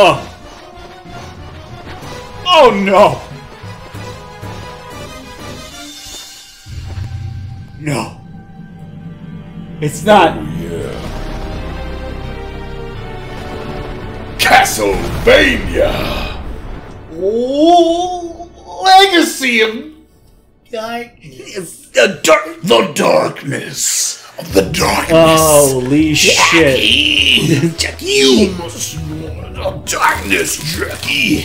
Oh. Oh no. No. It's not. Oh, Castlevania! Oh, legacy of darkness. The dark. The darkness of the darkness. Holy shit! Jackie! Jackie, you must the darkness, Jackie.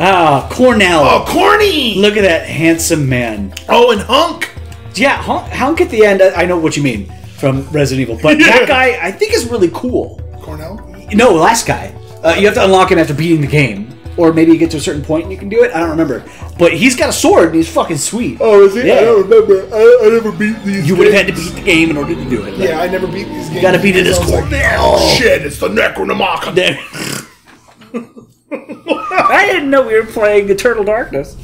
Ah, Cornell. Oh, corny! Look at that handsome man. Oh, and Hunk. Yeah, Hunk, Hunk at the end. I I know what you mean from Resident Evil, but Yeah. that guy I think is really cool. Cornell? No, last guy. Uh, you have to unlock him after beating the game, or maybe you get to a certain point and you can do it. I don't remember. But he's got a sword and he's fucking sweet. Oh, is he? Yeah. I don't remember. I, I never beat these You would have had to beat the game in order to do it. Yeah, I never beat these games. gotta beat it as I was like, oh, oh, shit, it's the Necronomicon. There. I didn't know we were playing Eternal Darkness.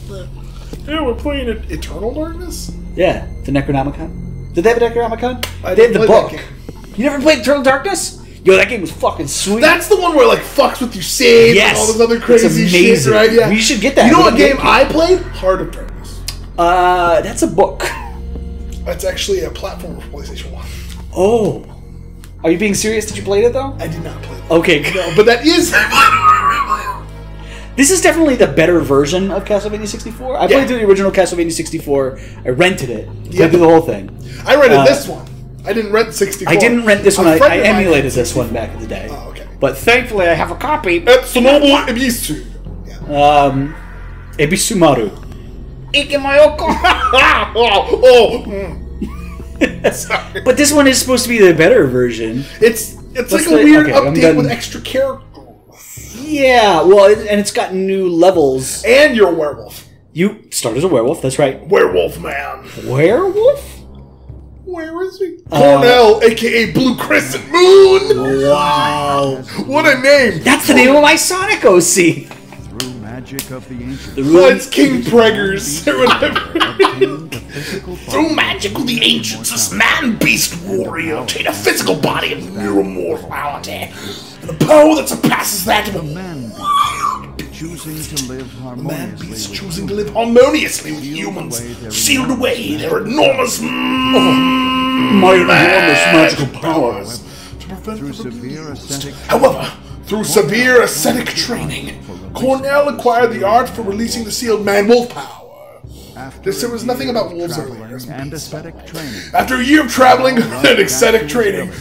Yeah, we're playing Eternal Darkness? Yeah, the Necronomicon. Did they have a Necronomicon? I they had didn't the play that book. game. You never played Eternal Darkness? Yo, that game was fucking sweet. That's the one where like fucks with your save Yes. and all this other It's crazy shit, amazing. right? Yeah. We should get that You know what the game I played? Heart of Darkness. uh, that's a book. That's actually a platformer for PlayStation One. Oh. Are you being serious? Did you play it though? I did not play. That. Okay, good. No, but that is. This is definitely the better version of Castlevania 64. I Yeah. played through the original Castlevania 64. I rented it. Yeah. Played through the whole thing. I rented Uh, this one. I didn't rent 64. I didn't rent this one. I, I emulated this one back in the day. Oh, okay. But thankfully, I have a copy. Etsunobu Ebisu. Yeah. Um, Ebisumaru. Ikimayoko. oh, oh. mm. Sorry. but this one is supposed to be the better version. It's it's What's like a weird okay, update with extra characters. Yeah, well, it, and it's got new levels. And you're a werewolf. You start as a werewolf. That's right. Werewolf man. Werewolf? Where is he? Uh, Cornell, aka Blue Crescent Moon. Wow. What a name! That's the name of my Sonic OC. Through magic of the ancient Oh, it's King Preggers or whatever. obtained the physical Through magic of the ancients, this man-beast warrior obtained a physical body of mere immortality, and a power that surpasses that of a man choosing to live harmoniously man-beast with choosing to live harmoniously with humans, sealed away their enormous, mm, My enormous magical powers to prevent through severe ascetic However, through severe ascetic training, Cornell acquired the art for releasing the sealed man-wolf power. after There was nothing about wolves earlier. and ascetic training. After a year of traveling and ascetic training,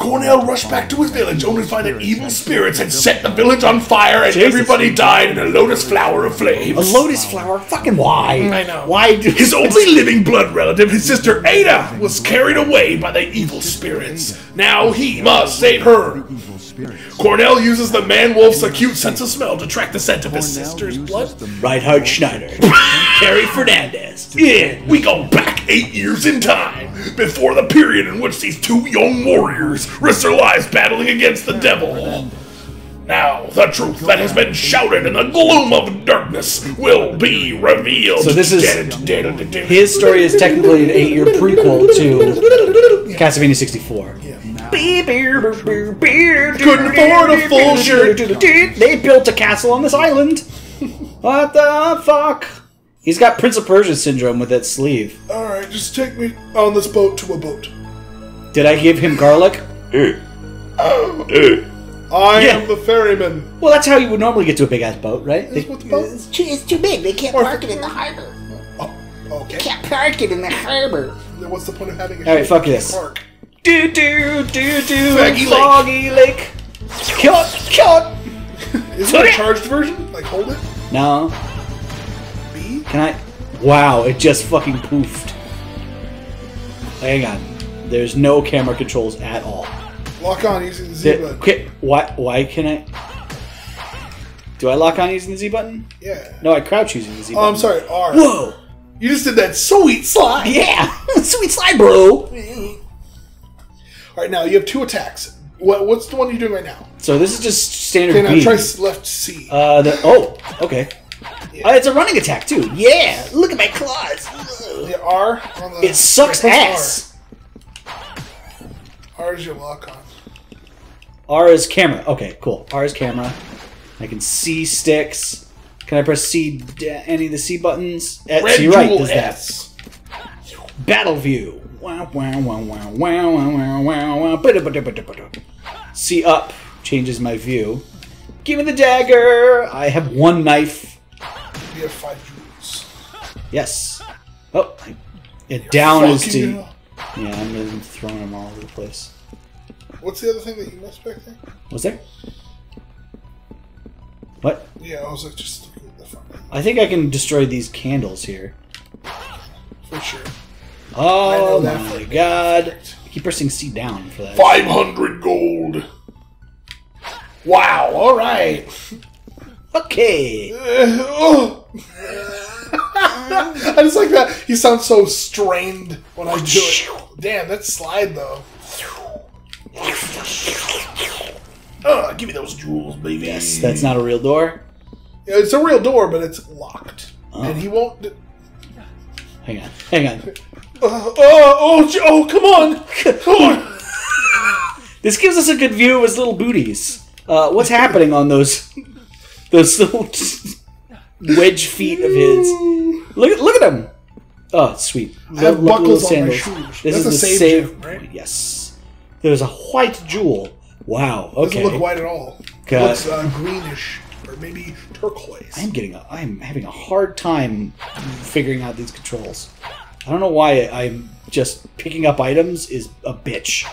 Cornell rushed back to his village only to find that evil spirits had set the village on fire and Jesus. everybody died in a lotus flower of flames. A lotus flower? Fucking why? I know. Why do His only living blood relative, his sister Ada, was carried away by the evil spirits. Now he must save her. Evil. Cornell uses the man wolf's acute sense of smell to track the scent of his Cornell sister's blood. the Reinhardt Schneider. Terry Fernandez. Yeah, we go back eight years in time, before the period in which these two young warriors risked their lives battling against the devil. Now, the truth that has been shouted in the gloom of darkness will be revealed. So this is- His His story is technically an eight-year prequel to Castlevania 64. Couldn't afford a full shirt. They built a castle on this island. What the fuck? He's got Prince of Persia syndrome with that sleeve. Alright, just take me on this boat to a boat. Did I give him garlic? Oh. I Yeah. am the ferryman. Well, that's how you would normally get to a big ass boat, right? That's what the boat It's too, it's too big. They can't park it in the harbor. Oh, okay. Can't park it in the harbor. Then what's the point of having a All right, fuck this. Park? Do do do do. Foggy Lake. Foggy Lake. Kill it! Is it a charged version? Like, hold it? No. B? Can I? Wow! It just fucking poofed. Hang on. There's no camera controls at all. Lock on using the Z Th- button. okay, why? Why can I? Do I lock on using the Z button? Yeah. No, I crouch using the Z Oh, button. I'm sorry, R. Whoa! You just did that sweet slide. Yeah, sweet slide, bro. All right, now you have two attacks. What, what's the one you're doing right now? So this is just standard Okay, now beam. try left C. Uh, the oh, okay. Uh, it's a running attack too. Yeah, look at my claws. yeah, R. On the, It sucks yeah, ass. R. R is your lock on. R is camera. Okay, cool. R is camera. I can see sticks. Can I press C? d- Any of the C buttons? Uh, Red C right does that. Battle view. See up changes my view. Give me the dagger! I have one knife. We have five jewels. Yes. Oh, it down is to. Yeah, I'm throwing them all over the place. What's the other thing that you missed back there? Was there? What? Yeah, I was like just looking at the front. I think I can destroy these candles here for sure. Oh know that my god. I keep pressing C down for that. 500 gold. Wow. All right. Okay. oh. I just like that. He sounds so strained when I do it. Damn, that slide though. Uh, give me those jewels, baby. Yes, that's not a real door. Yeah, it's a real door, but it's locked, and he won't. d- Hang on. Hang on. Uh, oh, oh, oh, come on, come on. This gives us a good view of his little booties. Uh, what's happening on those those little wedge feet of his? Look at look at him. Oh, sweet. I have Look buckles on my shoes. This That's is the save save. gem, right? Yes. There's a white jewel. Wow. Okay. Doesn't look white at all. God. Looks uh, greenish or maybe turquoise. I'm getting. A, I'm having a hard time figuring out these controls. I don't know why I'm just picking up items is a bitch.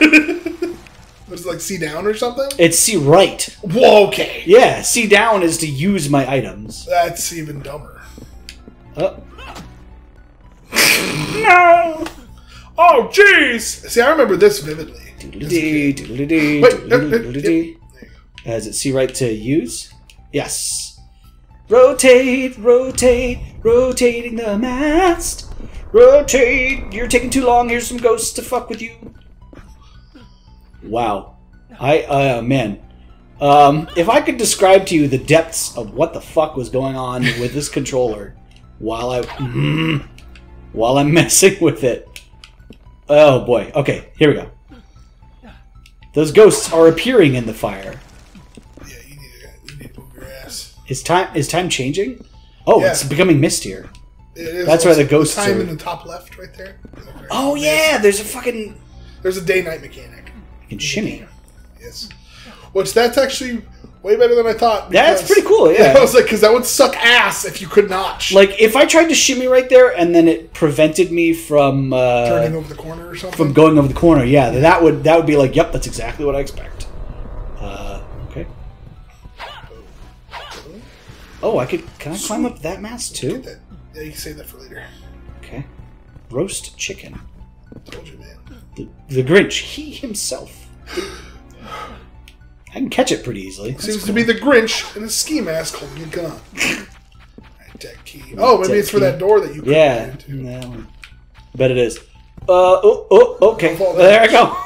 Was it like C down or something? It's C right. Whoa, okay. Yeah, C down is to use my items. That's even dumber. Oh. No. Oh, jeez. See, I remember this vividly. Doodle-dee, doodle-dee, Wait, doodle-dee. Uh, Is it C right to use? Yes. Rotate, rotate, rotating the mast. Rotate. You're taking too long. Here's some ghosts to fuck with you. Wow. I uh man. Um, if I could describe to you the depths of what the fuck was going on with this controller while I mm, while I'm messing with it. Oh boy. Okay, here we go. Those ghosts are appearing in the fire. Yeah, you need to, you need to move your ass. Is time is time changing? Oh, Yeah. it's becoming mistier. That's where the ghosts time are- in the top left, right there. Oh yeah, there's a fucking There's a day-night mechanic. you can shimmy. Yes. Which that's actually way better than I thought. That's pretty cool, yeah. I was like, because that would suck ass if you could not. Like if I tried to shimmy right there and then it prevented me from uh, turning over the corner or something. from going over the corner, yeah, that would that would be like, yep, that's exactly what I expect. Uh, okay. Oh, I could. Can I climb up that mast too? Yeah, you can save that for later. Okay. Roast chicken. Told you, man. The, the Grinch, he himself. I can catch it pretty easily. That's Seems cool. to be the Grinch in a ski mask holding a gun. Deck key. Oh, maybe Deck it's for key. that door that you Yeah, that bet it is. Uh oh, oh okay. Fall There I go.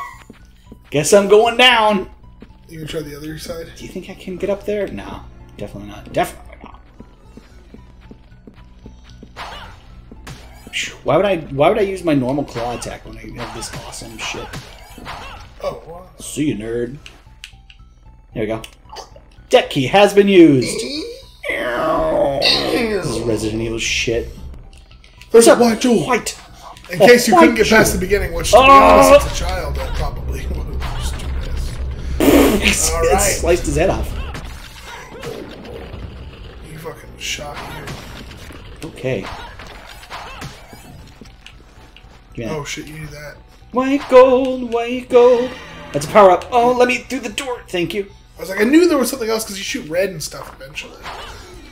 Guess I'm going down. You can try the other side. Do you think I can get up there? No, definitely not. Definitely Why would I? Why would I use my normal claw attack when I have this awesome shit? Oh, wow. See you, nerd. There we go. Deck key has been used. This is Resident Evil shit. There's a white jewel. White. In case you couldn't get past jewel. the beginning, which, to be Oh. honest, as a child, I probably would have just do this. It's, right. sliced his head off. You fucking shot you. Okay. Oh shit, you need that. White gold, white gold. That's a power up. Oh, let me through the door. Thank you. I was like, I knew there was something else because you shoot red and stuff eventually.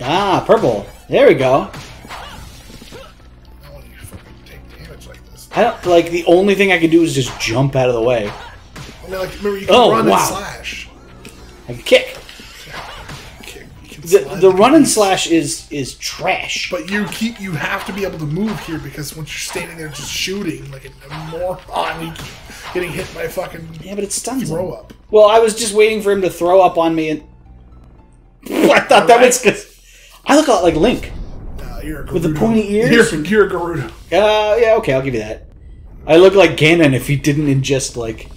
Ah, purple. There we go. Not when you fucking take damage like this. I don't like the only thing I can do is just jump out of the way. I mean, like, remember you can Oh, run wow. and slash. I can kick. The, the run and slash is is trash. But you keep you have to be able to move here because once you're standing there just shooting like a, moron, you keep getting hit by a fucking Yeah, but it stuns throw him. up. Well, I was just waiting for him to throw up on me, and I thought that was because I look a lot like Link. Nah, you're a Gerudo. With the pointy ears? You're, you're a Gerudo. Uh, yeah, okay, I'll give you that. I look like Ganon if he didn't ingest like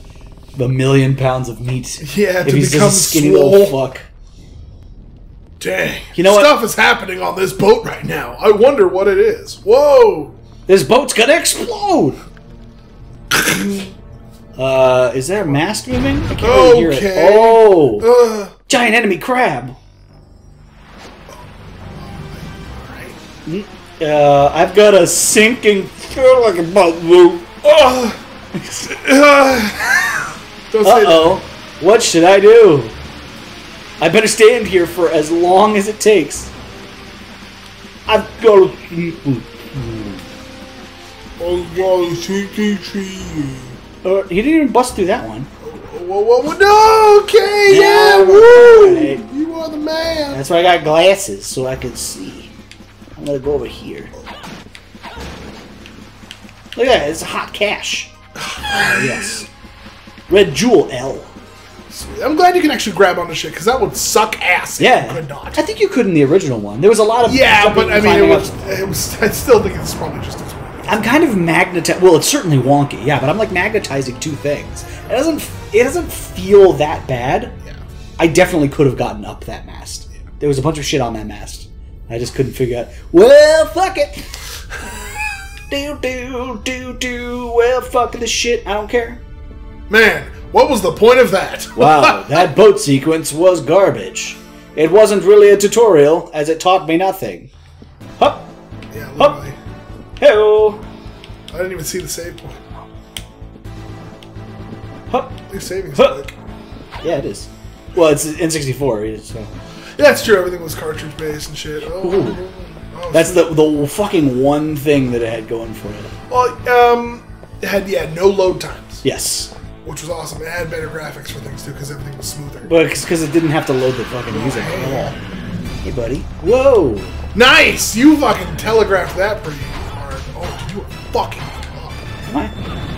a million pounds of meat. Yeah, if to he's become just a skinny swole. little fuck. Dang. You know what? Stuff is happening on this boat right now. I wonder what it is. Whoa. This boat's gonna explode. uh, is there a mast moving? I can't really hear it. Okay. Oh, Uh, giant enemy crab. Uh, I've got a sinking feel like a boat loop. uh, uh, don't say that. oh. What should I do? I better stand here for as long as it takes. I've got to. Uh, he didn't even bust through that one. Whoa, whoa, whoa. No, okay, yeah, Yeah, woo. right. You are the man. That's why I got glasses so I can see. I'm gonna go over here. Look at that, it's a hot cash. Yes. Red Jewel L. I'm glad you can actually grab onto shit because that would suck ass. if Yeah. you could not. I think you could in the original one. There was a lot of Yeah, but I mean, it was, it was. I still think it's probably just As I'm kind of magnetized. Well, it's certainly wonky, yeah, but I'm like magnetizing two things. It doesn't. It doesn't feel that bad. Yeah. I definitely could have gotten up that mast. There was a bunch of shit on that mast. I just couldn't figure out. Well, fuck it. do do do do. Well, fuck this shit. I don't care. Man, what was the point of that? Wow, that boat sequence was garbage. It wasn't really a tutorial, as it taught me nothing. Hup, yeah, Hup. literally. ho, I didn't even see the save point. hup. They're saving quick. Yeah, it is. Well, it's N64, so. Yeah, that's true. Everything was cartridge based and shit. Oh, Ooh. oh, That's the the fucking one thing that it had going for it. well, um, it had yeah no load times, Yes, which was awesome. It had better graphics for things too because everything was smoother. but because it didn't have to load the fucking music at all. Hey, buddy. Whoa. nice, you fucking telegraphed that pretty hard. Oh, dude, you were fucking up. I?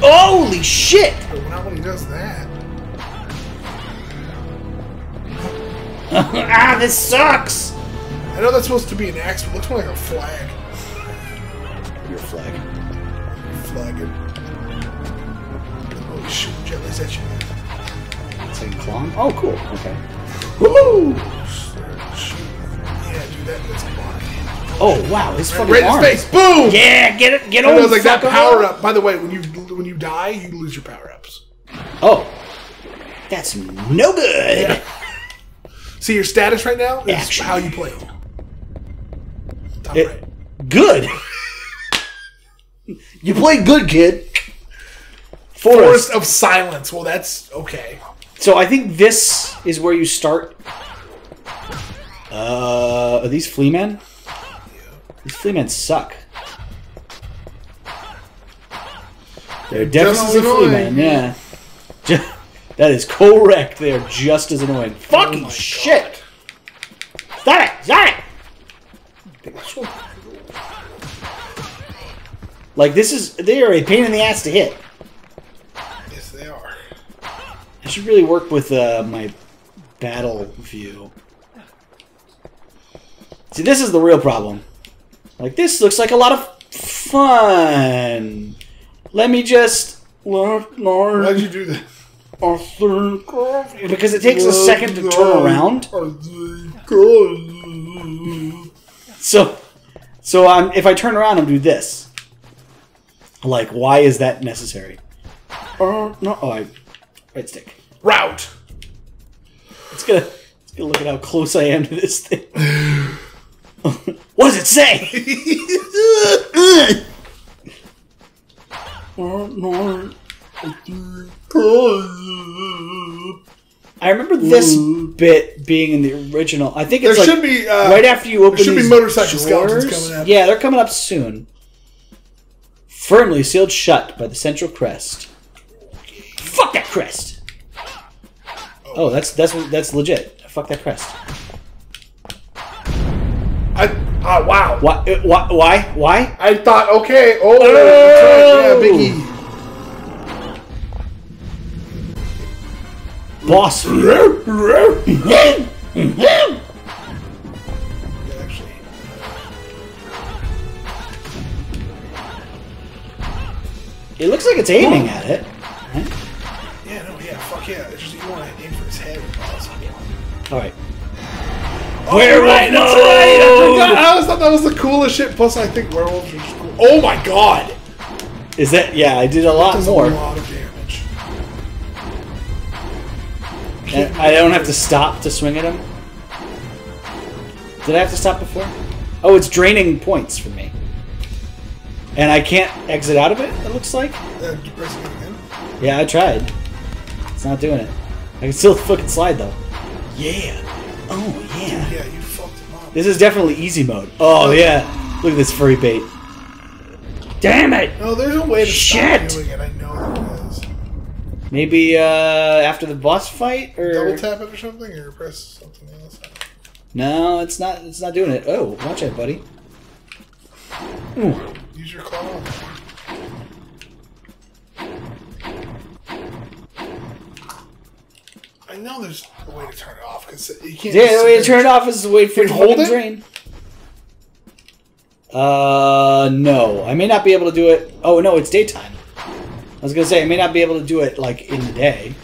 Holy shit! But not when he does that. ah, this sucks. I know that's supposed to be an axe, but it looks more like a flag. Your flag. Flagging. Oh, shoot, jelly's at you. It's like clone. Oh, cool. Okay. Woo! Yeah, dude, that does. Oh wow, his fucking Right in his face. Boom! Yeah, get it, get on. it was like that power up. By the way, when you when you die, you lose your power ups. Oh, that's no good. See your status right now is Action. how you play. Top It- right. Good. you play good, kid. Forest Forest. of Silence. Well, that's okay. So I think this is where you start. Uh, are these flea men? These flea men suck. They're definitely flea men. Yeah. That is correct. They are just as annoying. Fucking Oh my shit! Stop it! Stop it! Like this is they are a pain in the ass to hit. I should really work with uh, my battle view. See, this is the real problem. Like, this looks like a lot of fun. Let me just Why'd you do that? I think of you. because it takes a second to turn around. So, so I'm if I turn around and do this, like, why is that necessary? Uh, no, oh, I right stick. Route. It's gonna, it's gonna look at how close I am to this thing. what does it say? I remember this bit being in the original. I think There it's like should be uh, right after you open there should be motorcycle drawers. coming up. Yeah, they're coming up soon. Firmly sealed shut by the central crest. Fuck that crest. Oh, that's that's that's legit. Fuck that crest. I, ah, wow. Why? uh, Why? Why? Why? I thought, okay, oh, that's right, yeah, Big E. Boss. Actually, It looks like it's aiming at it. All right. Oh, Werewolf, right, that's no! right. I forgot. I always thought that was the coolest shit. Plus, I think werewolves are just cool. Oh my god, Is that yeah? I did a lot more. a lot of damage. And I don't have to stop to swing at him. Did I have to stop before? Oh, it's draining points from me. And I can't exit out of it. It looks like. Uh, you it again? Yeah, I tried. It's not doing it. I can still fucking slide though. Yeah. Oh yeah. Yeah, you fucked him up. This is definitely easy mode. Oh yeah. Look at this furry bait. Damn it! No, there's a way to Shit! stop doing it. I know there is. Maybe uh after the boss fight or Double tap it or something, or press something else. No, it's not it's not doing it. Oh, watch it, buddy. Ooh. Use your claw. I know there's a way to turn it off because you can't. Yeah, the way to turn it off is to wait for it to hold it? drain. Uh, no. I may not be able to do it. Oh, no, it's daytime. I was gonna say I may not be able to do it like in the day,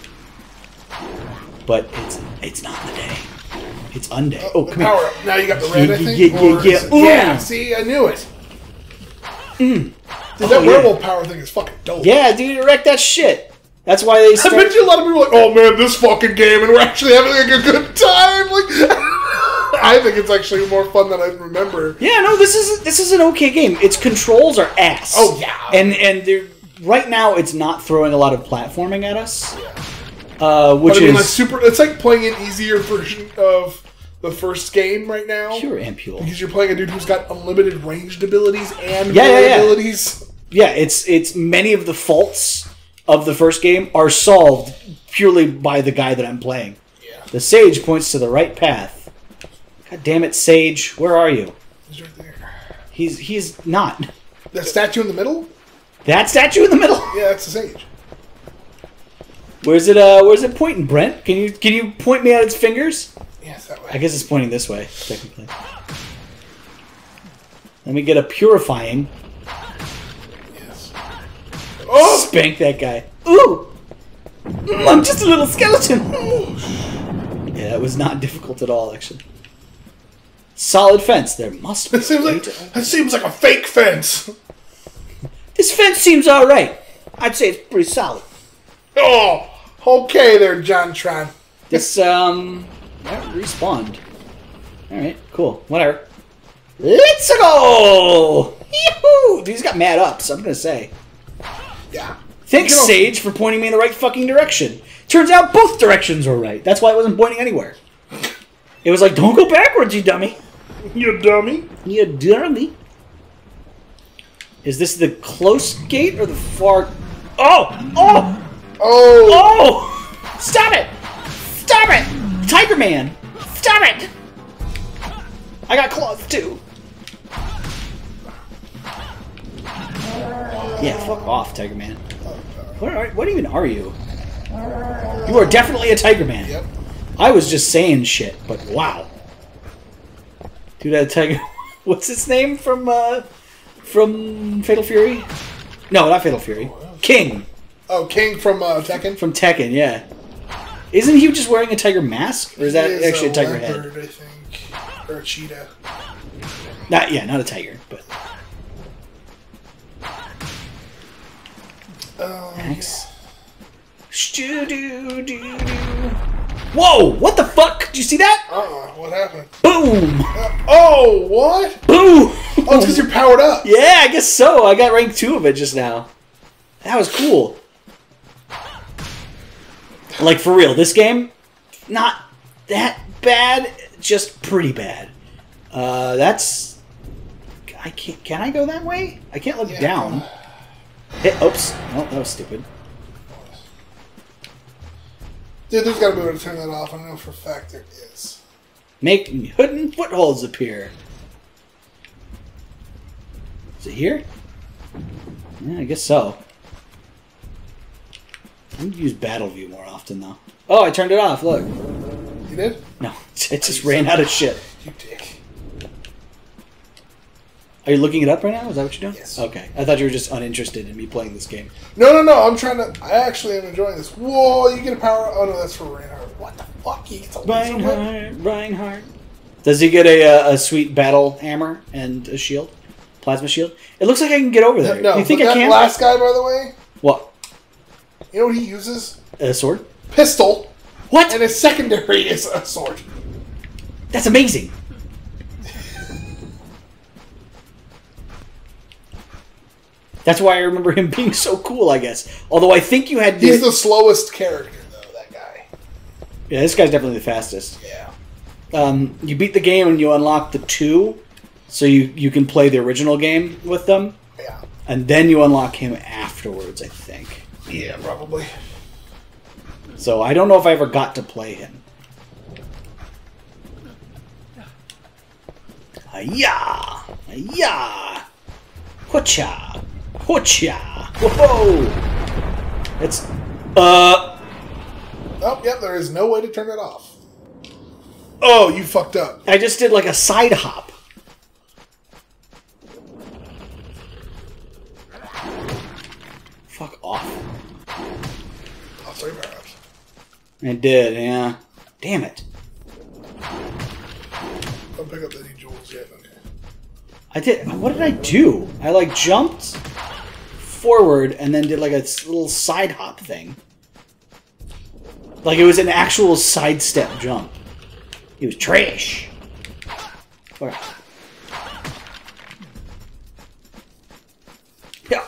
but it's it's not the day. It's unday. Oh, the come power here. up. Now you got the red, Yeah, I think. yeah, yeah, yeah. it- yeah. See, I knew it. Dude, that Oh, yeah. werewolf power thing is fucking dope. Yeah, dude, it wrecked that shit. That's why they I start. bet you a lot of people are like, oh man, this fucking game, and we're actually having like a good time. Like, I think it's actually more fun than I remember. Yeah, no, this is this is an okay game. Its controls are ass. Oh, yeah. and and they're, right now it's not throwing a lot of platforming at us, uh, which But I mean, is like super. It's like playing an easier version of the first game right now. pure ampule. Because you're playing a dude who's got unlimited ranged abilities and Yeah, yeah, yeah. abilities. Yeah, it's it's many of the faults of the first game are solved purely by the guy that I'm playing. Yeah. The sage points to the right path. God damn it, Sage, where are you? He's right there. He's he's not. That statue in the middle? That statue in the middle. Yeah, that's the sage. Where's it? Uh, where's it pointing, Brent? Can you can you point me at its fingers? Yes, that way. I guess it's pointing this way, technically. Let me get a purifying. Yes. Oh! Spank that guy. Ooh! Mm, I'm just a little skeleton. Yeah, that was not difficult at all, actually. Solid fence. There must be. That seems like to- that seems like a fake fence. This fence seems all right. I'd say it's pretty solid. Oh, okay there, John Tron. This um, that respawned. All right, cool. Whatever. Let's go! Yahoo! Dude, he's got mad ups. I'm gonna say. Yeah. Thanks, Sage, for pointing me in the right fucking direction. Turns out both directions were right. That's why it wasn't pointing anywhere. It was like, don't go backwards, you dummy. You dummy. You dummy. Is this the close gate or the far? Oh! Oh! Oh, Oh! Stop it! Stop it! Tiger Man! Stop it! I got claws too. Yeah, fuck off, Tiger Man. What, are, what even are you? You are definitely a Tiger Man. yep. I was just saying shit, but wow. Dude, that Tiger. What's his name from uh, from Fatal Fury? No, not Fatal Fury. King Oh, King from uh, Tekken. from Tekken. Yeah. Isn't he just wearing a tiger mask, or is that is actually a tiger leopard, head? I think, or a cheetah. Not yeah, not a tiger, but Oh, Max. Whoa! What the fuck? Did you see that? uh, what happened? Boom! Uh, oh, what? Boom! Oh, it's because you're powered up. Yeah, I guess so. I got rank two of it just now. That was cool. Like for real, this game, not that bad, just pretty bad. Uh, that's. I can't. Can I go that way? I can't look Yeah. down. Hit. Oops. No, that was stupid. Dude, there's got to be a way to turn that off. I know for a fact there is. Make hidden footholds appear. Is it here? Yeah, I guess so. I need to use battle view more often though. Oh, I turned it off. Look. You did? No, it just ran out of shit. You dick. Are you looking it up right now? Is that what you're doing? Yes. Okay. I thought you were just uninterested in me playing this game. No, no, no. I'm trying to. I actually am enjoying this. Whoa! You get a power. Oh no, that's for Reinhardt. What the fuck? He gets a? Reinhardt. Reinhardt. Does he get a, uh, a sweet battle hammer and a shield? Plasma shield? It looks like I can get over there. No, you think I that can? last guy, by the way, What? you know what he uses? A sword? Pistol, What? and his secondary is a sword. That's amazing. That's why I remember him being so cool, I guess. Although I think you had. He's the slowest character, though. That guy. yeah, this guy's definitely the fastest. Yeah. Um, you beat the game and you unlock the two, so you, you can play the original game with them, Yeah. and then you unlock him afterwards, I think. Yeah, probably. So I don't know if I ever got to play him. Hiya! Hiya! Hoocha! Hoocha! Whoa! It's. Uh. Oh, yep. There is no way to turn it off. Oh, you fucked up. I just did like a side hop. Fuck off. Oh, sorry, power-ups. I did, yeah. Damn it. Don't pick up any jewels yet. Okay. I did. What did I do? I like jumped forward and then did like a little side hop thing. Like it was an actual sidestep jump. It was trash. Yeah.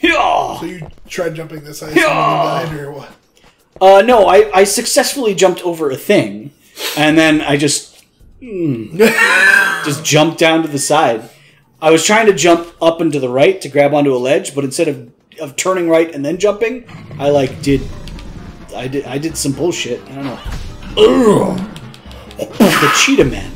Yeah. So you tried jumping this, I assume, and then died, or what? Uh, no, I, I successfully jumped over a thing, and then I just mm, just jumped down to the side. I was trying to jump up and to the right to grab onto a ledge, but instead of, of turning right and then jumping, I like did I did I did some bullshit. I don't know. Ugh. The cheetah man.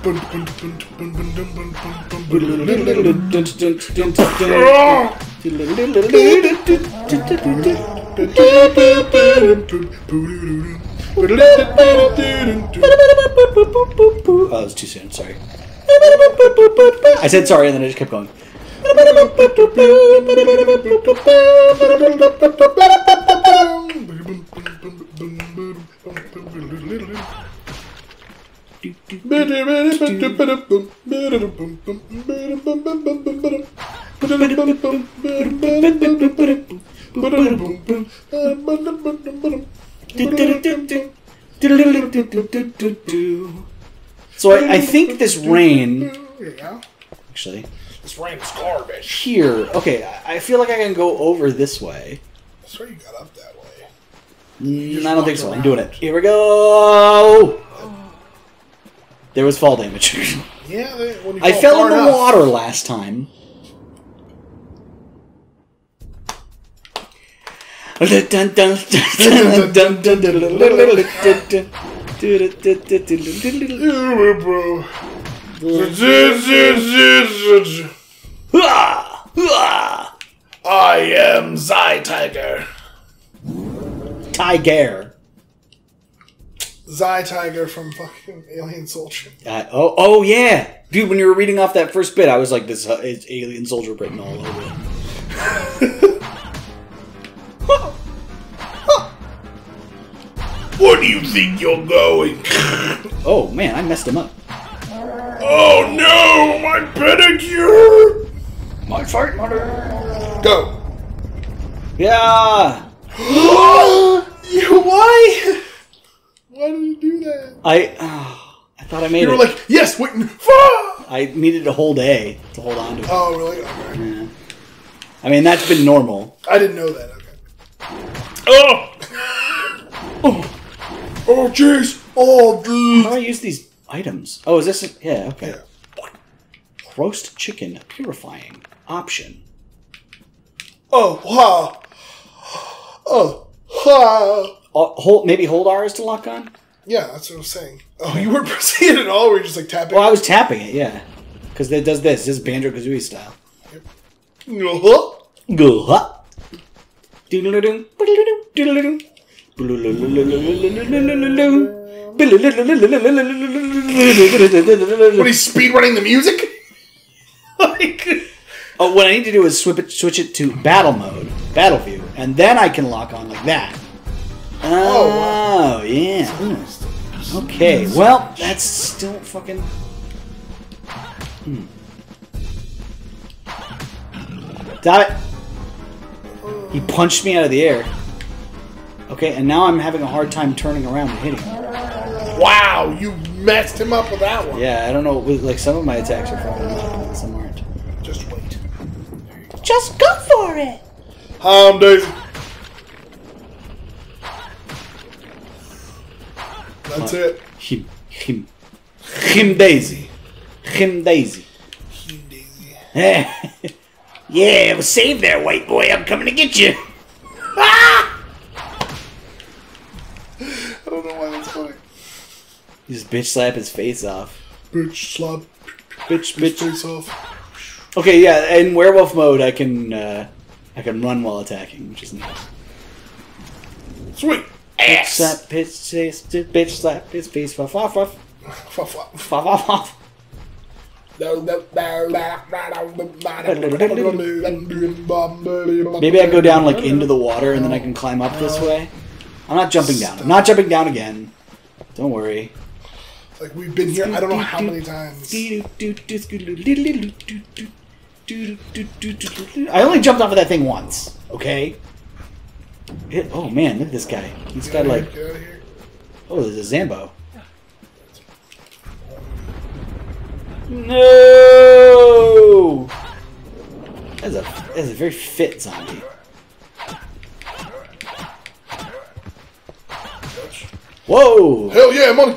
Oh, that was too soon. Sorry. I said sorry, and then I just kept going. So I, I think this rain. Actually, This rain is garbage. here. Okay, I feel like I can go over this way. I swear you got up that way. Mm, I don't think so. I'm doing it. Here we go. There was fall damage. Yeah, when you I fell in the enough. water last time. Bro. I am Xi Tiger. Tiger. Xi Tiger from fucking Alien Soldier. Uh, oh, oh yeah, dude. When you were reading off that first bit, I was like, "This uh, is alien soldier written all over it." Where do you think you're going? Oh man, I messed him up. Oh no, my pedicure! My fart mother. Go. Yeah. You why? Why did you do that? I. ah, I thought I made You it. were like, yes, wait! I needed a whole day to hold on to it. Oh, really? Okay. Yeah. I mean, that's been normal. I didn't know that. Okay. Oh! Oh, jeez. Oh, dude. How do I use these items? Oh, is this? A, yeah. Okay. Yeah. Roast chicken purifying option. Oh, wow. Oh, wow. Oh, hold maybe hold R is to lock on. Yeah, that's what I was saying. Oh, you weren't pressing it at all? Were you just like tapping? Well, I was tapping it. Yeah, because it does this. This is Banjo Kazooie style. Uh-huh. Doodle-doo, doodle-doo, doodle-doo. What he's speed running the music? like, oh, what I need to do is switch it, switch it to battle mode, battle view, and then I can lock on like that. Oh, oh yeah. Okay, well, that's still fucking. Hmm. Stop! He punched me out of the air. Okay, and now I'm having a hard time turning around and hitting him. wow, you messed him up with that one. Yeah, I don't know. Like some of my attacks are fucking up, and some aren't. Just wait. Just go for it. Um, Daisy. That's it. Him, him, him Daisy, him Daisy. Him Daisy. Yeah, well, save there, white boy. I'm coming to get you. I don't know why that's funny. You just bitch slap his face off. Bitch, slap, Bitch, bitch, bitch. face off. Okay, yeah. In werewolf mode, I can uh, I can run while attacking, which is nice. Sweet. Bitch slap, bitch, face, bitch slap his face off, off, off, fuff. off, off, off. Maybe I go down like into the water and then I can climb up this way. I'm not jumping down. I'm not jumping down again. Don't worry. Like we've been here, I don't know how many times. I only jumped off of that thing once. Okay. It, oh man, look at this guy. He's got like Get out of here. oh, there's a Zambo. No. That's a that's a very fit zombie. Whoa! Hell yeah, money.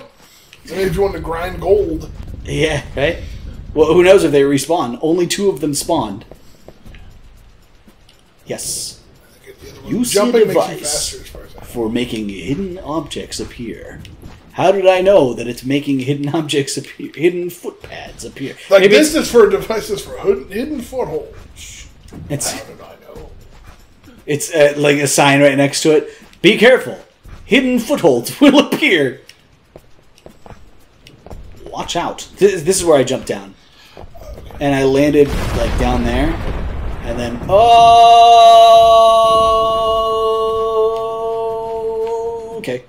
If you want to grind gold, Yeah, right? Well, who knows if they respawn? Only two of them spawned. Yes. get the other one. Use jumping your makes you device faster as as for making hidden objects appear. How did I know that it's making hidden objects appear, hidden footpads appear? Like Maybe this is for devices for hidden footholds. it's, How did I know? it's uh, like a sign right next to it. Be careful. Hidden footholds will appear. Watch out. This, this is where I jumped down. And I landed like down there. And then oh okay.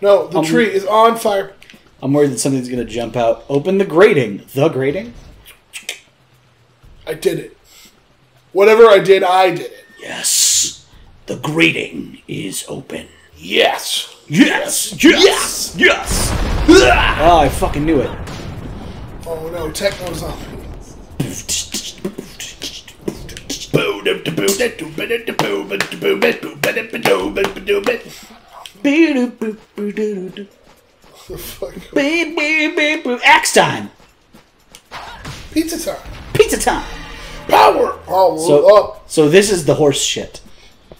No, the Um, tree is on fire. I'm worried that something's gonna jump out. Open the grating. The grating? I did it. Whatever I did, I did it. Yes. The grating is open. Yes. Yes! Yes! Yes! Oh, I fucking knew it. Oh no, techno's on. Axe time! Pizza time. Pizza time! Power. Power So, up. so this is the horse shit.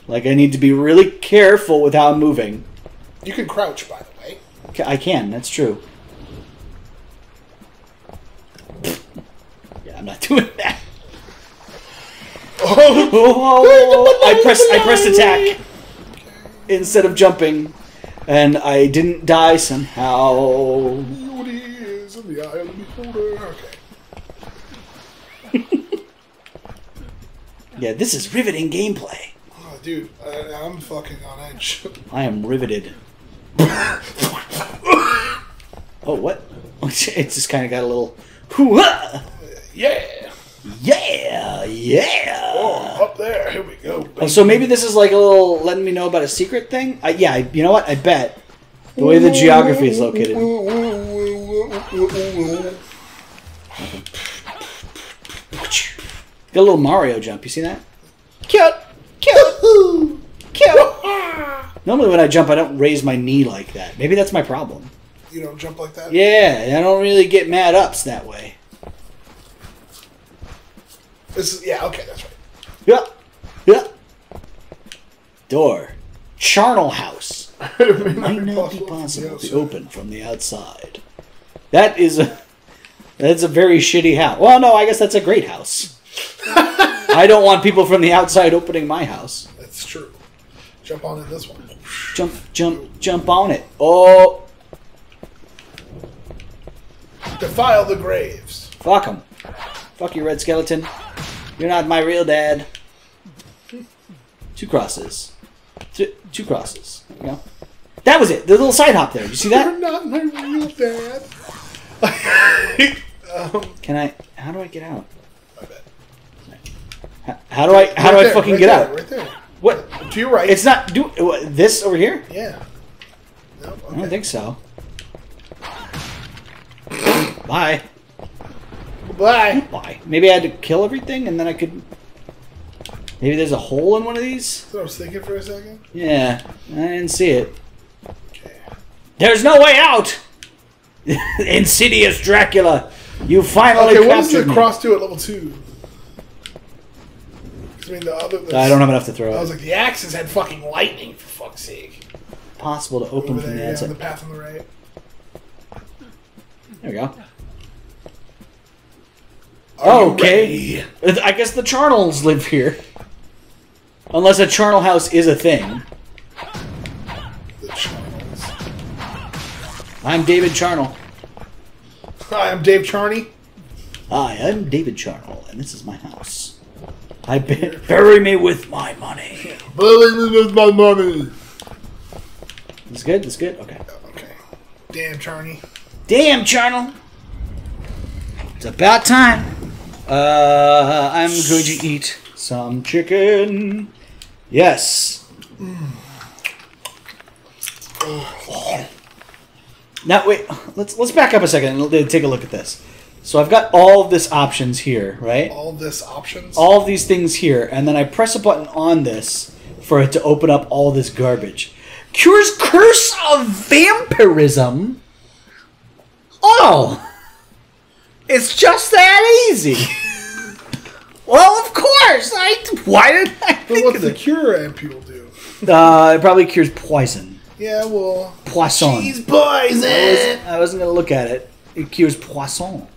Like, I need to be really careful with how I'm moving. You can crouch, by the way. I can, that's true. Yeah, I'm not doing that. Oh, Oh, I pressed I pressed attack instead of jumping, and I didn't die somehow. beauty is in the eye of the beholder. Okay. Yeah, this is riveting gameplay. Oh, dude, I, I'm fucking on edge. I am riveted. Oh, what? It's just kind of got a little. Hoo-ha! yeah. Yeah, yeah. Oh, up there. Here we go. Oh, so maybe this is like a little letting me know about a secret thing. Uh, yeah, I, you know what? I bet the way the geography is located. Got a little Mario jump. You see that? Cute, cute, cute. Normally, when I jump, I don't raise my knee like that. Maybe that's my problem. You don't jump like that? Yeah, I don't really get mad ups that way. This is, yeah, okay, that's right. Yeah, yeah. Door, charnel house. It might not be possible to open from the outside. That is a that's a very shitty house. Well, no, I guess that's a great house. I don't want people from the outside opening my house. That's true. Jump on it this one. Jump, jump, jump on it. Oh, Defile the graves. fuck him. Fuck you, red skeleton. You're not my real dad. Two crosses. Two, two crosses. You. That was it. The little side hop there. You see that? You're not my real dad. um, Can I? How do I get out? I bet. How, how do I? How do I there, fucking right get there, out? Right there. What? To your right. It's not. Do what, this over here? yeah. No, I don't think so. Bye. Bye. Bye. Maybe I had to kill everything and then I could. Maybe there's a hole in one of these? That's what I was thinking for a second. Yeah, I didn't see it. Okay. There's no way out! Insidious Dracula! You finally Okay, what does the me. cross do at level two? I the other. the- I don't have enough to throw I was it. like, the axes had fucking lightning, for fuck's sake. Possible to open Over from there, the yeah, outside. the path on the right. There we go. Are Okay. I guess the Charnels live here. Unless a Charnel house is a thing. The Charnels. I'm David Charnel. Hi, I'm Dave Charney. Hi, I'm David Charnel, and this is my house. I bu- bury me with my money. Bury me with my money. It's good? It's good? Okay. Okay. Damn, Charney. Damn, Charnel. It's about time. Uh, I'm going to eat some chicken. Yes. Now wait, let's let's back up a second and take a look at this. So I've got all of this options here, right? All this options. all of these things here, and then I press a button on this for it to open up all this garbage. Cures curse of vampirism. Oh, it's just that easy. well, of course. I why did I But think what's of the cure ampule do? Uh, it probably cures poison. Yeah, well. Poisson. I poison! wasn't, I wasn't gonna look at it. It cures poisson.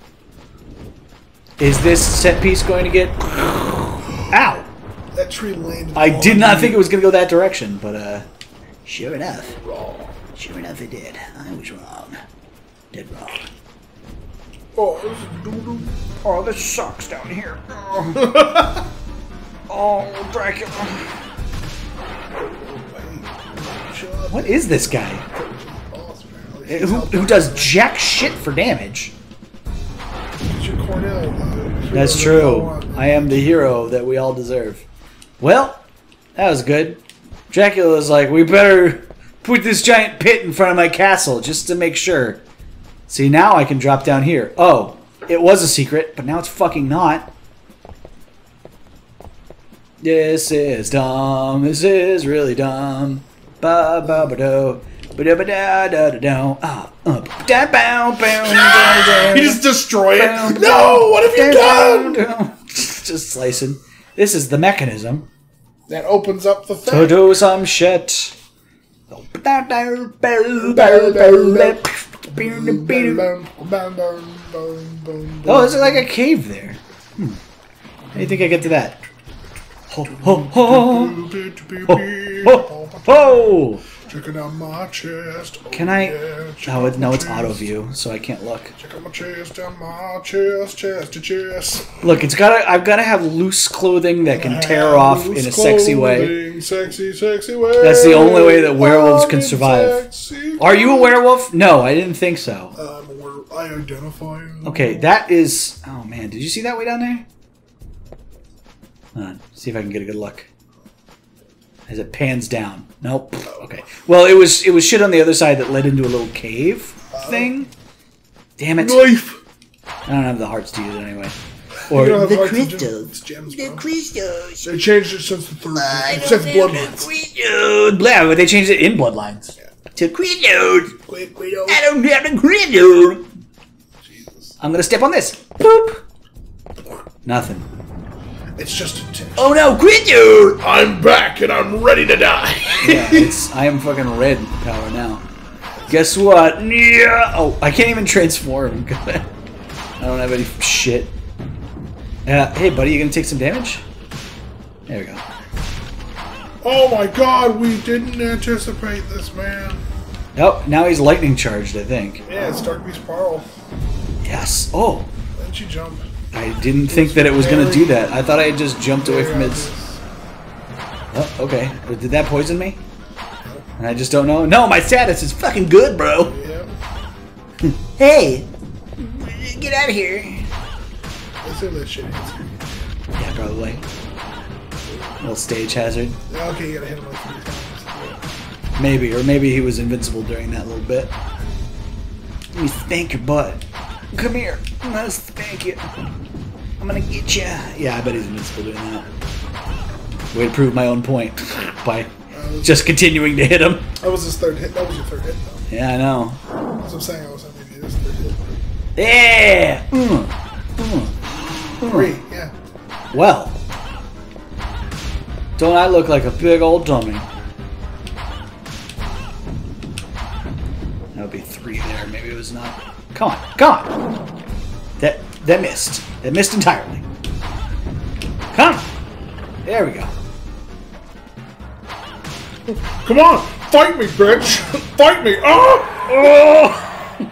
Is this set piece going to get? Ow! That tree landed. I did not me. think it was going to go that direction, but uh, sure enough, sure enough, it did. I was wrong. Did wrong. Oh, this is doo-doo. Oh, this sucks down here. oh, Dracula. What is this guy? boss, man. Who, who does jack shit for damage? Cornell. That's true. I am the hero that we all deserve. Well, that was good. Dracula was like, we better put this giant pit in front of my castle just to make sure. See, now I can drop down here. Oh, it was a secret, but now it's fucking not. This is dumb. This is really dumb. Ba ba ba do. You just destroy it. No, what have you done? Just slicing. This is the mechanism That opens up the to do some shit. Oh, is it like a cave there? Hmm. How do you think I get to that? Ho, ho, ho, ho, ho, ho. Checking out my chest. Oh, Can I? yeah, Oh, it, no, it's auto view, so I can't look. Check out my chest, down my chest, chest to chest. Look, it's gotta. I've gotta have loose clothing that can tear off in a sexy way. Sexy, sexy way. That's the only way that werewolves can I'm survive. Are you a werewolf? No, I didn't think so. I'm a were- I identify. Okay, that is. Oh man, did you see that way down there? Hold on, see if I can get a good look. As it pans down. Nope. Okay. Well, it was it was shit on the other side that led into a little cave thing. Damn it! Knife. I don't have the hearts to use it anyway. Or You don't have The hearts and crystals. it's gems, The bro. crystals. They changed it since the third. I don't Since have Bloodlines. the blah, but they changed it in Bloodlines. To crystals. Quick, Guido. I don't have the crystals. Jesus. I'm gonna step on this. Boop. Nothing. It's just a test. Oh no, crystals. I'm back and I'm ready to die. Yeah, it's I am fucking red power now. Guess what? Yeah. Oh, I can't even transform. I don't have any shit. Uh, hey, buddy, you gonna take some damage? There we go. Oh my god, we didn't anticipate this, man. Oh, now he's lightning charged, I think. Yeah, it's Dark Beast Parl. Yes. Oh, Why Didn't you jump? I didn't think that it was going to do that. I thought I had just jumped away from its. Oh, okay. Did that poison me? And I just don't know. No, my status is fucking good, bro. Yeah. Hey, get out of here. Let's see if that shit hits. Yeah, probably. Little stage hazard. Okay, you gotta hit him like three times. Maybe, or maybe he was invincible during that little bit. Let me spank your butt. Come here. I'm gonna spank you. I'm gonna get you. Yeah, I bet he's invincible doing that. Way to prove my own point by just continuing to hit him. That was his third hit. That was your third hit, though. Yeah, I know. That's what I'm saying. I was having his third hit. Yeah. Mm. Mm. Three, yeah. Well, don't I look like a big old dummy? That would be three there. Maybe it was not. Come on, come on. That that missed. That missed entirely. Come. on. There we go. Come on! Fight me, bitch! Fight me! Oh! Oh!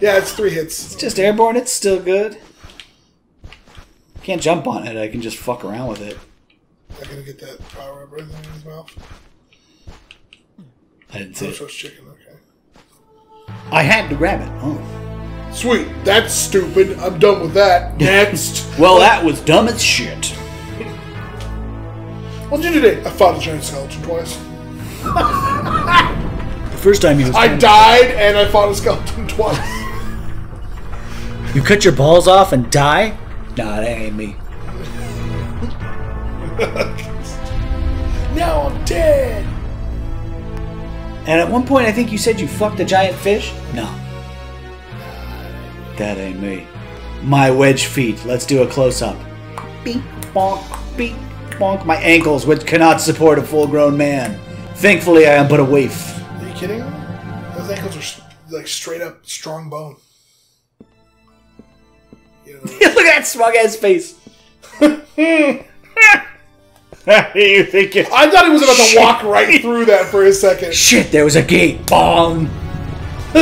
Yeah, it's three hits. It's just airborne. It's still good. Can't jump on it. I can just fuck around with it. I'm gonna get that power up right in his mouth. I didn't see Oh, it. chicken, okay. I had to grab it. Oh. Sweet. That's stupid. I'm done with that. Next. Well, that was dumb as shit. what did you do today? I fought a giant skeleton twice. The first time you I died and I fought a skeleton twice. You cut your balls off and die? Nah, that ain't me. now I'm dead. And at one point, I think you said you fucked a giant fish? No. That ain't me. My wedge feet. Let's do a close up. Beep, bonk, beep, bonk. My ankles, which cannot support a full grown man. Thankfully, I am but a waif. Are you kidding? Those ankles are like straight up strong bone. You know, Look at that smug ass face. you think you I thought he was about to walk right through that for a second. Shit, there was a gate. Bong.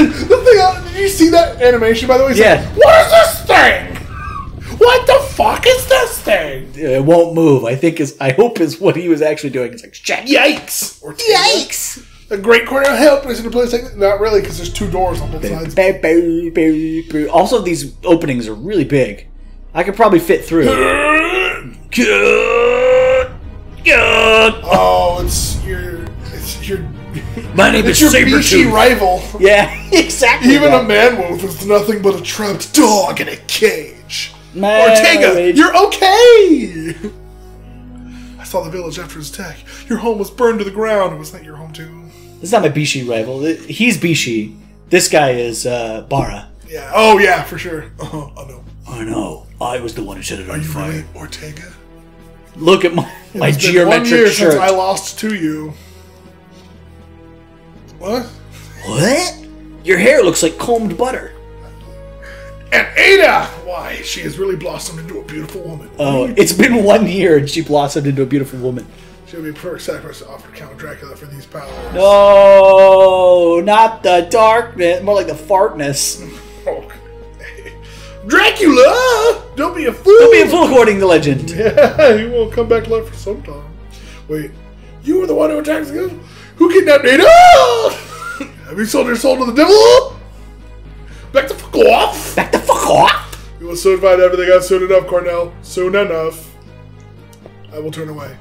The thing, uh, did you see that animation by the way? It's Yeah. like, what is this thing? What the fuck is this thing? It won't move. I think is. I hope is what he was actually doing. It's like shit. Yikes! Or Yikes! A great corner of help is in a place like Not really, because there's two doors on both sides. Also, these openings are really big. I could probably fit through. My name it's is your Bishi Sabretooth. rival. Yeah, exactly. Even that. a man wolf is nothing but a trapped dog in a cage. Marriage. Ortega, you're okay. I saw the village after his attack. Your home was burned to the ground. Was that your home too? This is not my Bishi rival. He's Bishi. This guy is uh, Bara. Yeah. Oh yeah, for sure. Uh-huh. I know. I know. I was the one who set it Are on you fire. really Ortega? Look at my my It's been one year geometric since shirt. I lost to you. What? What? Your hair looks like combed butter. And Ada! Why, she has really blossomed into a beautiful woman. Oh, it's been one year and she blossomed into a beautiful woman. She would be a perfect sacrifice to offer Count Dracula for these powers. No, not the darkness, more like the fartness. Dracula! Don't be a fool! Don't be a fool according to legend. Yeah, he won't come back to life for some time. Wait, you were the one who attacked the girl? Who kidnapped Ada? Have you sold your soul to the devil? Back the fuck off! Back the fuck off! You will soon find everything out soon enough, Cornell. Soon enough. I will turn away.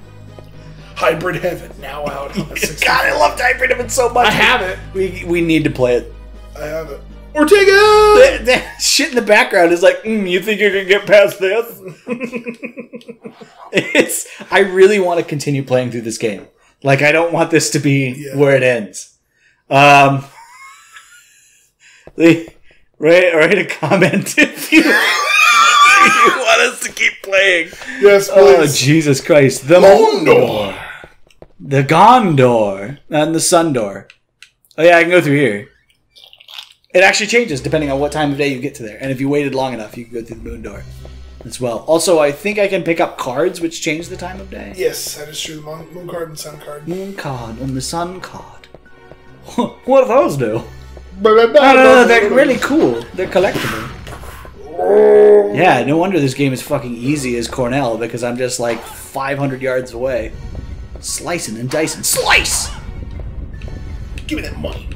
Hybrid Heaven, now out on the God, I love Hybrid Heaven so much. I have it. We, we need to play it. I have it. Ortega! That, that shit in the background is like, mm, you think you can get past this? it's. I really want to continue playing through this game. Like, I don't want this to be Yeah. where it ends. Um, write, write a comment if you, you want us to keep playing. Yes, please. Oh, please. Jesus Christ. The Gondor. The Gondor. And the Sundor. Oh, yeah, I can go through here. It actually changes depending on what time of day you get to there. And if you waited long enough, you can go through the moon door. As well. Also, I think I can pick up cards which change the time of day. Yes, that is true. The moon, moon card and sun card. Moon card and the sun card. what do those do? They're really cool. They're collectible. Yeah, no wonder this game is fucking easy as Cornell because I'm just like 500 yards away. Slicing and dicing. Slice! Give me that money.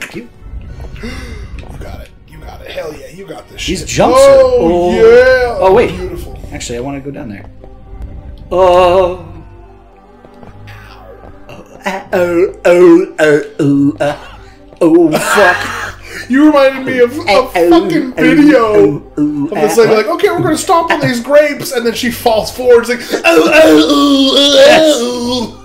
Thank you. Hell yeah, you got this These shit. jumps oh, are- oh. yeah. Oh, wait. Beautiful. Actually, I want to go down there. Oh. Oh, oh, oh, oh, oh, uh, oh, fuck. You reminded me of a Oh, fucking oh, video oh, oh, of this uh, lady like, okay, we're gonna stomp on these grapes, and then she falls forward. Like, oh, oh, oh, oh.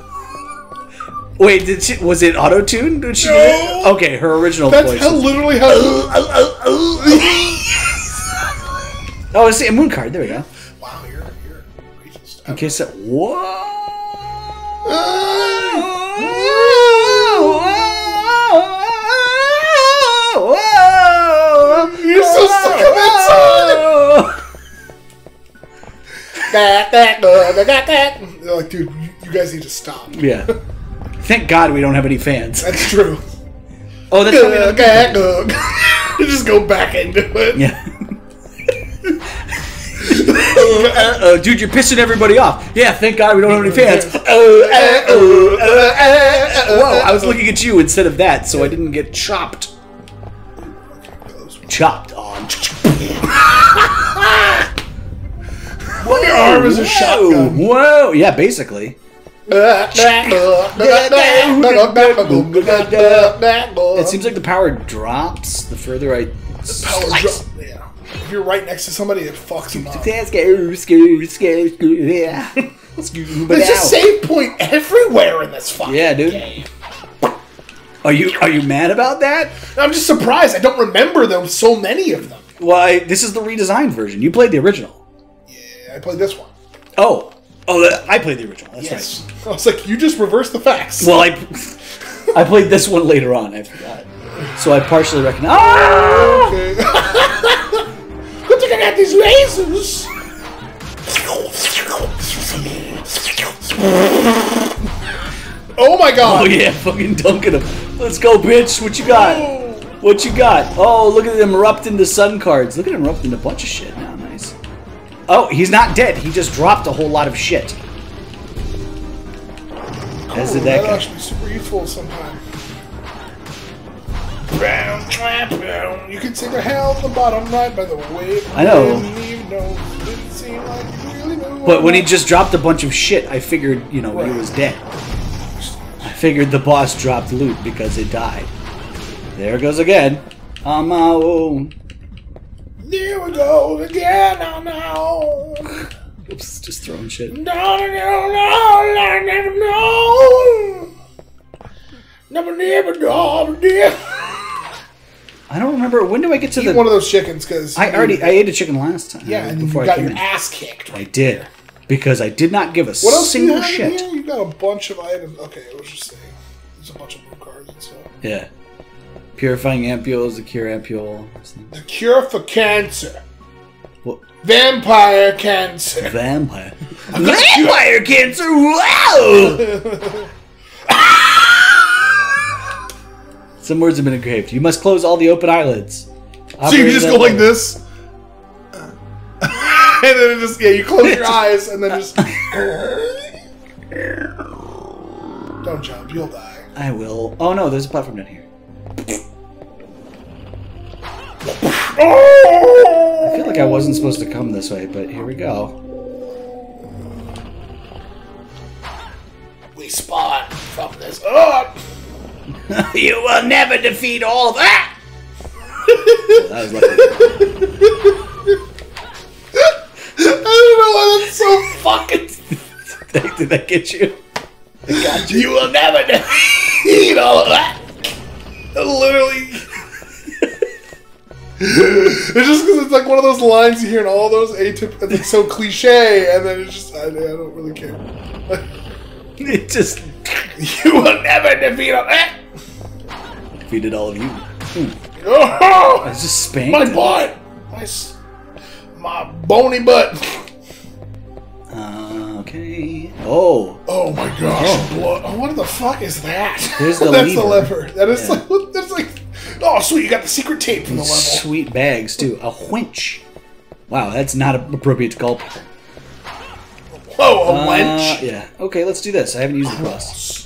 Wait, did she? Was it auto tuned? Did she? No. Okay, her original That's voice. how is- literally how. oh, see a moon card. There we go. wow, you're you're racist. Okay, so whoa. You're so sick of it, son. They're like, dude, you guys need to stop. Yeah. Thank God we don't have any fans. That's true. Oh, that's coming up. Just go back into it. Yeah. uh, dude, you're pissing everybody off. Yeah, thank God we don't have any fans. Uh, uh, uh, uh, Whoa, I was looking at you instead of that, so I didn't get chopped. Chopped on. Your arm is a shotgun. whoa, yeah, basically. It seems like the power drops the further I power slice. drop. Yeah. If you're right next to somebody, it fucks them up. Yeah. There's a save point everywhere in this fucking Yeah, dude. game. Are you are you mad about that? I'm just surprised. I don't remember them so many of them. Why, this is the redesigned version. You played the original. Yeah, I played this one. Oh, oh, I played the original. That's Yes. I was like, you just reversed the facts. Well, I I played this one later on. I forgot. So I partially recognize. Ah! Okay. Good thing I got these lasers. Oh my god. Oh yeah, fucking dunking him. Let's go, bitch. What you got? What you got? Oh, look at them erupting the sun cards. Look at them erupting a bunch of shit now. Oh, he's not dead. He just dropped a whole lot of shit. As Ooh, did that that'll guy. be super useful sometime. You can see the hell at the bottom right by the way. I know. Didn't even know. Didn't seem like really But when he just dropped a bunch of shit, I figured, you know, he was dead. I figured the boss dropped loot because it died. There it goes again. On my own. There we go again. Oh no. Oops, just throwing shit. No, no, no, no, I never know. Never, never, never. I don't remember. When do I get to Eat the. one of those chickens because I already. I ate a chicken last time. yeah, and then you before I got came your ass kicked. I did. Because I did not give a What else do you have shit. here? You got a bunch of items. Okay, I was just saying. There's a bunch of blue cards and stuff. Yeah. Purifying ampules, the cure ampule. The cure for cancer. What? Vampire cancer. Vampire. Vampire cancer! Wow! Some words have been engraved. You must close all the open eyelids. So you just go like this. and then it just, yeah, you close your eyes and then just. Don't jump, you'll die. I will. Oh no, there's a platform down here. I feel like I wasn't supposed to come this way, but here we go. We spawn from this up. you will never defeat all of that! that was lucky. I don't know why that's so fucking. Did that get you? You will never defeat all of that. Literally. it's just because it's like one of those lines you hear in all those atyp. It's like so cliche, and then it's just I, I don't really care. It just you will never defeat all that. defeated all of you. I Oh, was just spanked. my butt. My, my bony butt. Uh, okay. Oh, Oh my gosh, blood. Oh, what the fuck is that? There's the That's the lever. lever. That is Yeah. like, that's like, oh sweet, you got the secret tape from the level. sweet bags too. A winch. Wow, that's not appropriate to call people. Whoa, a Uh, wench. yeah. Okay, let's do this. I haven't used the.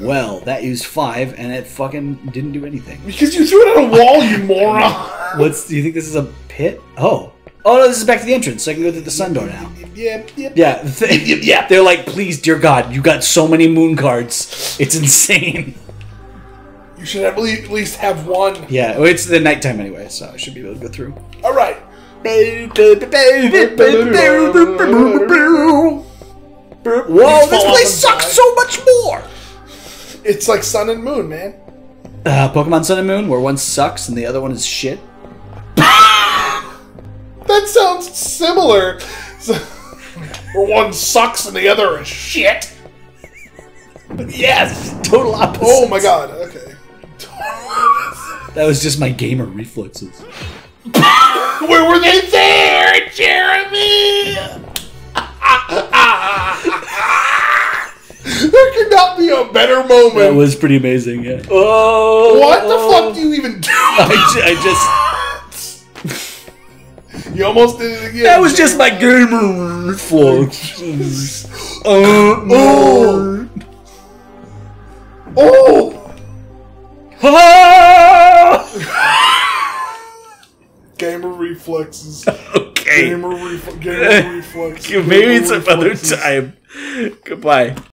Well, that used five, and it fucking didn't do anything. Because you threw it at a wall, you moron. What's? Do you think this is a pit? Oh. Oh no, this is back to the entrance, so I can go through the sun door now. Yep, yep. Yeah, yeah. They're like, please, dear God, you got so many moon cards. It's insane. You should at le- at least have one. Yeah, well, it's the nighttime anyway, so I should be able to go through. All right. Whoa, this place sucks inside. so much more. It's like sun and moon, man. Uh, Pokemon Sun and Moon, where one sucks and the other one is shit. That sounds similar. Where one sucks and the other is shit. Yes, total opposite. Oh my god. Okay. That was just my gamer reflexes. Where were they there, Jeremy? there could not be a better moment. That was pretty amazing. Yeah. Oh, what the fuck do you even do? I, ju- I just. You almost did it again. That was just my gamer reflexes. Uh, Oh. Oh! Gamer reflexes. okay. Gamer, refle- gamer reflexes. Maybe Gamer some other reflexes. time. Goodbye.